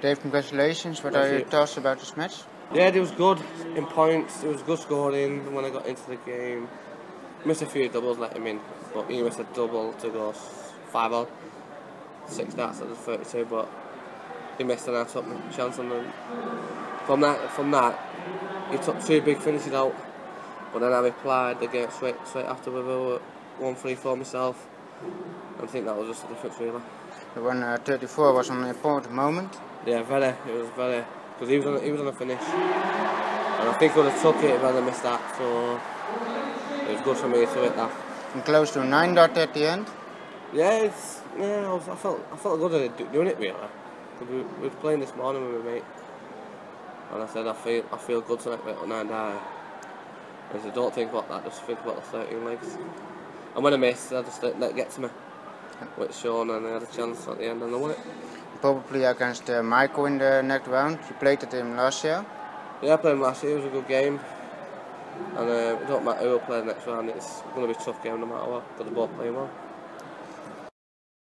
Dave, congratulations. What Thank are your thoughts about this match? Yeah, it was good in points. It was good scoring when I got into the game. Missed a few doubles, let him in, but he missed a double to go 5 0. Six darts at the 32, but he missed an took my chance on them. From that, from that, he took two big finishes out, but then I replied game straight, straight after with a 1 3 for myself. I think that was just the difference, really. The one uh, 34 was an important moment. Yeah, very. It was very because he was on he was on a finish, and I think I would have took it if I'd have missed that. So it was good for me to hit that. And close to 9 dart at the end. Yeah, it's yeah. I, was, I felt I felt good at do- doing it really. 'Cause we, we were playing this morning with my mate, and I said I feel I feel good tonight with nine die. I said don't think about that, just think about the 13 legs. And when I missed, I just let let it get to me. With Sean, and I had a chance at the end, and I won it. Probably against uh, Michael in the next round. You played at him last year. Yeah, I played him last year. It was a good game. And uh, it don't matter who will play the next round. It's going to be a tough game no matter what. But they're both playing well.